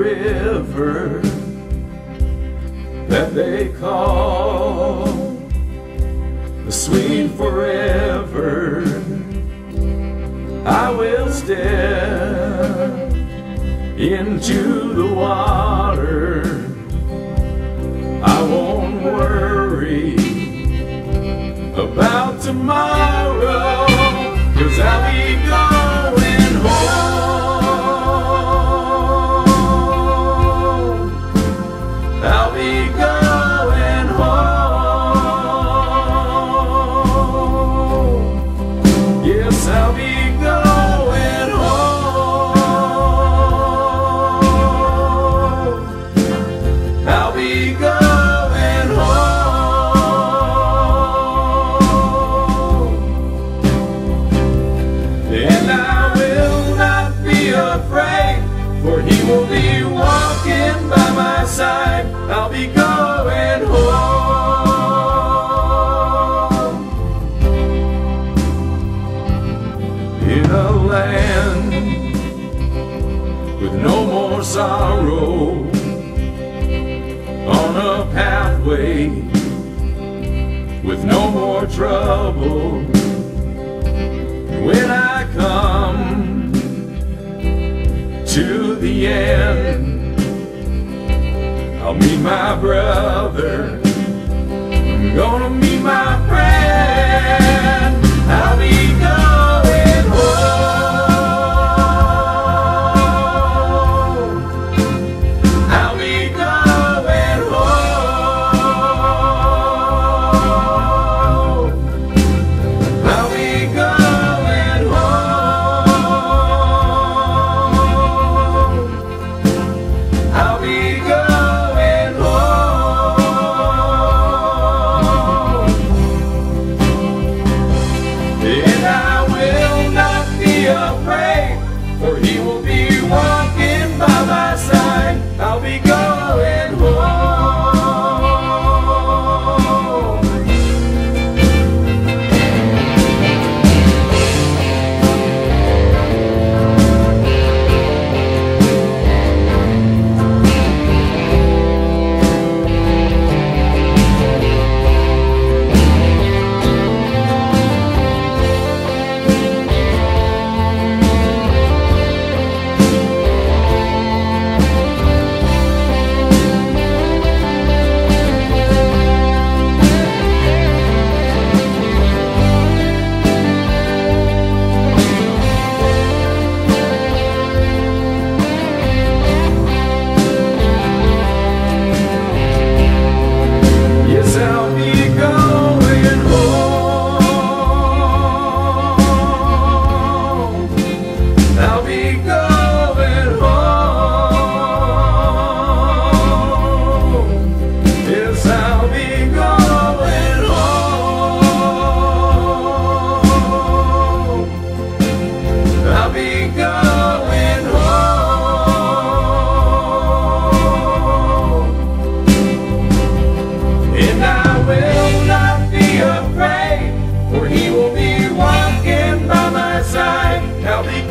river that they call the sweet forever. I will step into the water. Will be walking by my side. I'll be going home. In a land with no more sorrow, on a pathway with no more trouble. End, I'll meet my brother. I'm gonna meet my afraid, for he will be walking by my side. I'll be gone. Now the